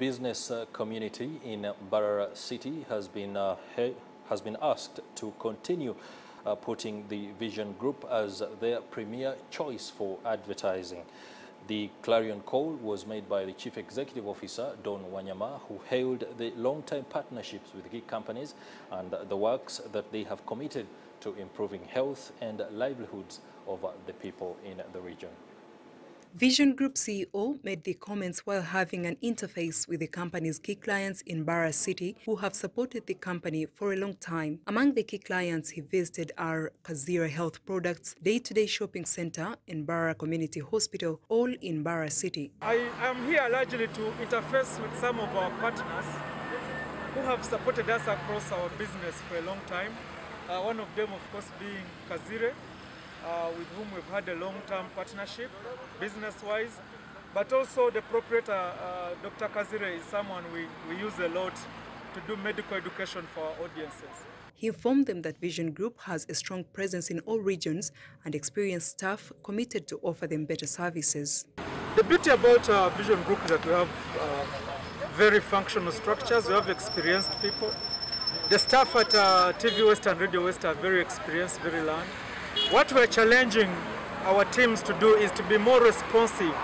business uh, community in Mbarara City has been uh, has been asked to continue uh, putting the Vision Group as their premier choice for advertising. The clarion call was made by the Chief Executive Officer, Don Wanyama, who hailed the long-term partnerships with key companies and the works that they have committed to improving health and livelihoods of the people in the region. Vision Group CEO made the comments while having an interface with the company's key clients in Mbarara City who have supported the company for a long time. Among the key clients he visited are Kazire Health Products, Day-to-Day Shopping Center and Mbarara Community Hospital, all in Mbarara City. I am here largely to interface with some of our partners who have supported us across our business for a long time. Uh, one of them, of course, being Kazire, uh, with whom we've had a long-term partnership, business-wise. But also the proprietor, uh, Dr. Kazire, is someone we, we use a lot to do medical education for our audiences. He informed them that Vision Group has a strong presence in all regions and experienced staff committed to offer them better services. The beauty about uh, Vision Group is that we have uh, very functional structures, we have experienced people. The staff at uh, TV West and Radio West are very experienced, very learned. What we're challenging our teams to do is to be more responsive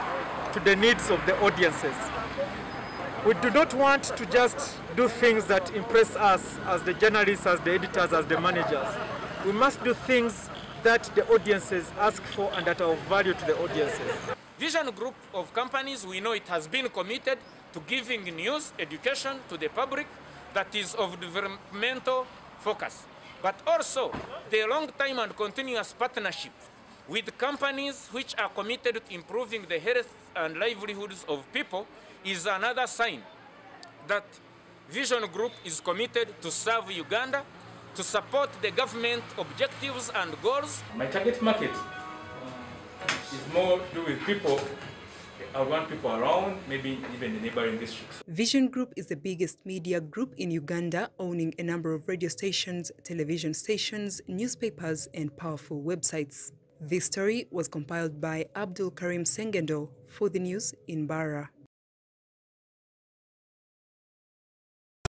to the needs of the audiences. We do not want to just do things that impress us as the journalists, as the editors, as the managers. We must do things that the audiences ask for and that are of value to the audiences. Vision Group of companies, we know it has been committed to giving news, education to the public that is of developmental focus but also the long time and continuous partnership with companies which are committed to improving the health and livelihoods of people is another sign that Vision Group is committed to serve Uganda, to support the government objectives and goals. My target market is more to do with people Uh, I want people around, maybe even the neighboring districts. Vision Group is the biggest media group in Uganda, owning a number of radio stations, television stations, newspapers, and powerful websites. This story was compiled by Abdul Karim Sengendo for the news in Mbarara.